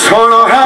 सुनो है